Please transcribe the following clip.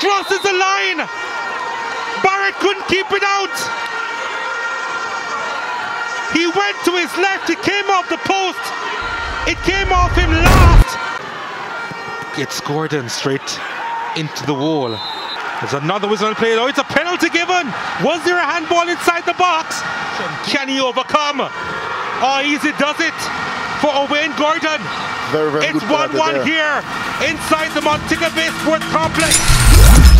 crosses the line. Barrett couldn't keep it out. He went to his left, it came off the post. It came off him last. It's Gordon straight into the wall. There's another whistle played. Oh, it's a penalty given. Was there a handball inside the box? Can he overcome? Oh, easy does it for Owayne Gordon. Very, very It's 1 1 here inside the Montego Bay Sports Complex.